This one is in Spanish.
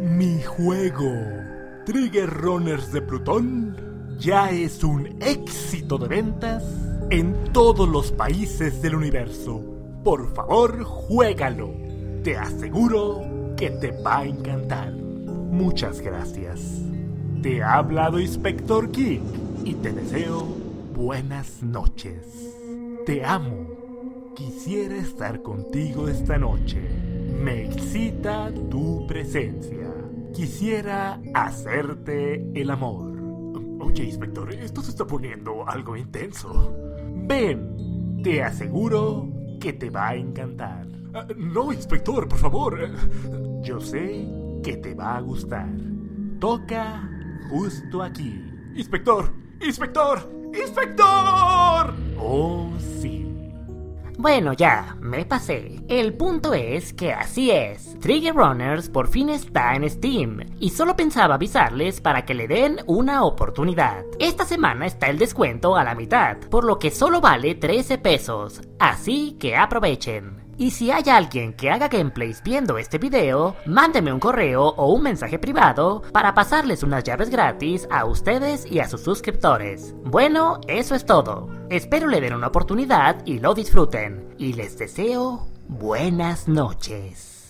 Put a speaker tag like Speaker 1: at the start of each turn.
Speaker 1: Mi juego, Trigger Runners de Plutón, ya es un éxito de ventas en todos los países del universo. Por favor, juégalo. Te aseguro que te va a encantar. Muchas gracias. Te ha hablado Inspector King y te deseo buenas noches. Te amo. Quisiera estar contigo esta noche. Me excita tu presencia. Quisiera hacerte el amor. Oye, inspector, esto se está poniendo algo intenso. Ven, te aseguro que te va a encantar. Ah, no, inspector, por favor. Yo sé que te va a gustar. Toca justo aquí. Inspector, inspector, inspector. Oh.
Speaker 2: Bueno, ya, me pasé. El punto es que así es. Trigger Runners por fin está en Steam y solo pensaba avisarles para que le den una oportunidad. Esta semana está el descuento a la mitad, por lo que solo vale 13 pesos, así que aprovechen. Y si hay alguien que haga gameplays viendo este video, mándeme un correo o un mensaje privado para pasarles unas llaves gratis a ustedes y a sus suscriptores. Bueno, eso es todo. Espero le den una oportunidad y lo disfruten. Y les deseo buenas noches.